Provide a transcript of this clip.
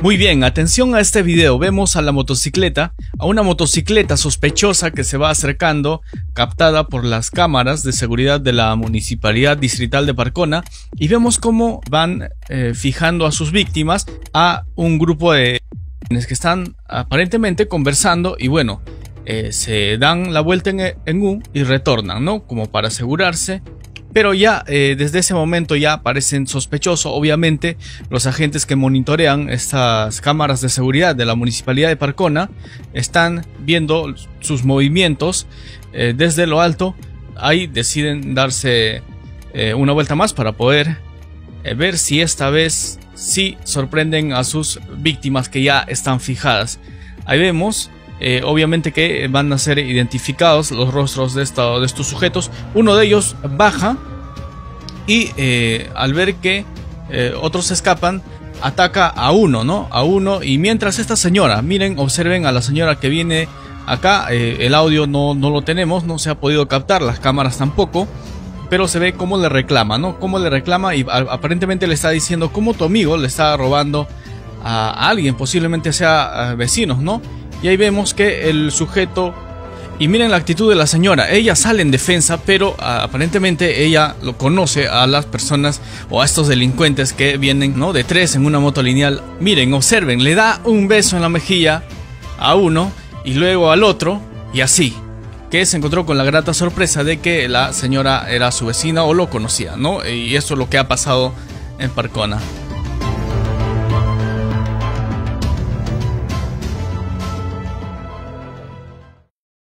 Muy bien, atención a este video, vemos a la motocicleta, a una motocicleta sospechosa que se va acercando, captada por las cámaras de seguridad de la Municipalidad Distrital de Parcona, y vemos cómo van eh, fijando a sus víctimas a un grupo de que están aparentemente conversando y bueno, eh, se dan la vuelta en, en U y retornan, ¿no? Como para asegurarse pero ya eh, desde ese momento ya parecen sospechosos. Obviamente los agentes que monitorean estas cámaras de seguridad de la municipalidad de Parcona están viendo sus movimientos eh, desde lo alto. Ahí deciden darse eh, una vuelta más para poder ver si esta vez sí sorprenden a sus víctimas que ya están fijadas. Ahí vemos obviamente que van a ser identificados los rostros de, de estos sujetos. Uno de ellos baja y eh, al ver que eh, otros escapan, ataca a uno, ¿no? A uno. Y mientras esta señora, miren, observen a la señora que viene acá. Eh, el audio no, no lo tenemos, no se ha podido captar, las cámaras tampoco. Pero se ve cómo le reclama, ¿no? Cómo le reclama y aparentemente le está diciendo cómo tu amigo le está robando a alguien, posiblemente sea vecinos, ¿no? Y ahí vemos que el sujeto y miren la actitud de la señora. Ella sale en defensa, pero ah, aparentemente ella lo conoce a las personas o a estos delincuentes que vienen ¿no? de tres en una moto lineal. Miren, observen, le da un beso en la mejilla a uno y luego al otro y así. Que se encontró con la grata sorpresa de que la señora era su vecina o lo conocía, ¿no? Y eso es lo que ha pasado en Parcona.